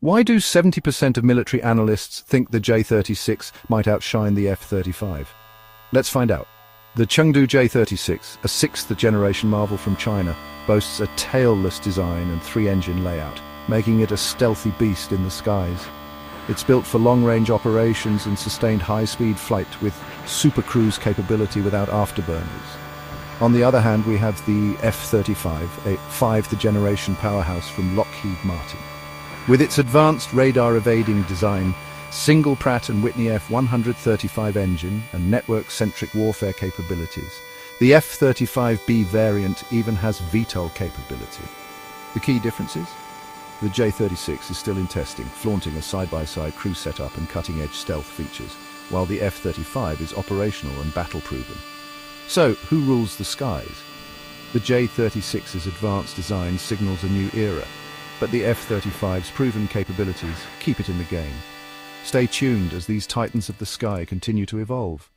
Why do 70% of military analysts think the J-36 might outshine the F-35? Let's find out. The Chengdu J-36, a sixth-generation Marvel from China, boasts a tailless design and three-engine layout, making it a stealthy beast in the skies. It's built for long-range operations and sustained high-speed flight with supercruise capability without afterburners. On the other hand, we have the F-35, a fifth-generation powerhouse from Lockheed Martin. With its advanced radar-evading design, single Pratt & Whitney F-135 engine and network-centric warfare capabilities, the F-35B variant even has VTOL capability. The key differences? The J-36 is still in testing, flaunting a side-by-side crew setup and cutting-edge stealth features, while the F-35 is operational and battle-proven. So, who rules the skies? The J-36's advanced design signals a new era, but the F-35's proven capabilities keep it in the game. Stay tuned as these titans of the sky continue to evolve.